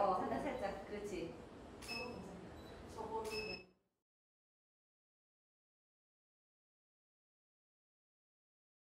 어, 하나 살짝 그렇지.